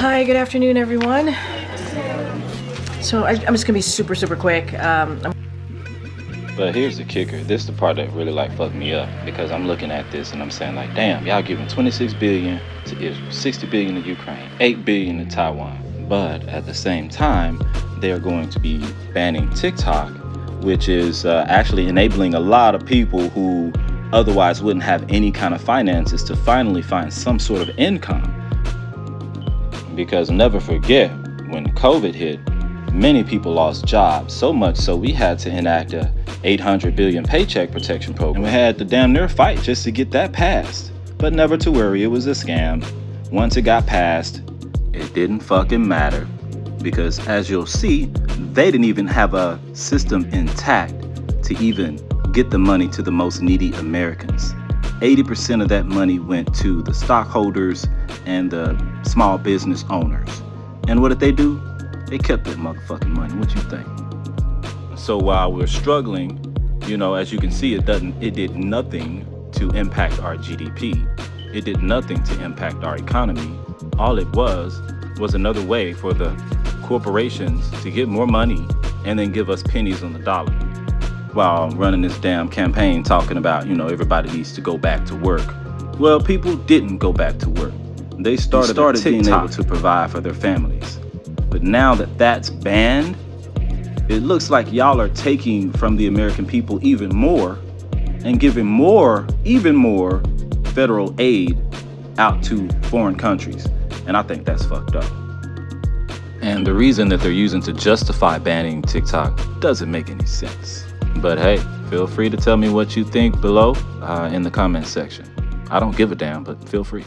Hi, good afternoon, everyone. So I, am just gonna be super, super quick. Um, but here's the kicker. This is the part that really like fucked me up because I'm looking at this and I'm saying like, damn, y'all giving 26 billion to Israel, 60 billion to Ukraine, 8 billion to Taiwan. But at the same time, they are going to be banning TikTok, which is uh, actually enabling a lot of people who otherwise wouldn't have any kind of finances to finally find some sort of income. Because never forget, when COVID hit, many people lost jobs, so much so we had to enact a 800 billion paycheck protection program. And we had to damn near fight just to get that passed. But never to worry, it was a scam. Once it got passed, it didn't fucking matter. Because as you'll see, they didn't even have a system intact to even get the money to the most needy Americans. 80% of that money went to the stockholders and the small business owners. And what did they do? They kept that motherfucking money. What you think? So while we're struggling, you know, as you can see, it doesn't it did nothing to impact our GDP. It did nothing to impact our economy. All it was was another way for the corporations to get more money and then give us pennies on the dollar while running this damn campaign talking about, you know, everybody needs to go back to work. Well, people didn't go back to work. They started, they started being able to provide for their families. But now that that's banned, it looks like y'all are taking from the American people even more and giving more, even more federal aid out to foreign countries. And I think that's fucked up. And the reason that they're using to justify banning TikTok doesn't make any sense. But hey, feel free to tell me what you think below uh, in the comments section. I don't give a damn, but feel free.